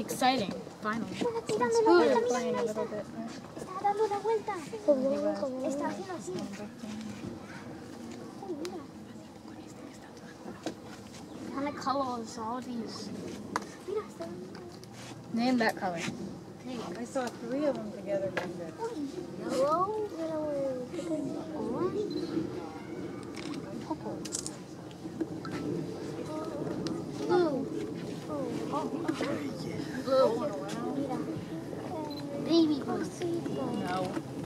exciting. Finally. Está tirando la Ooh, vuelta, they're mira, playing a little bit. Está dando la vuelta. Está haciendo así. Uy, mira. What kind of colors are all these? Mira, está dando- Name that color. I saw three of them together. Yellow, yellow, ¿qué te digo? Orange. Purple. Blue. Oh, Blue. Baby. Cosita. No.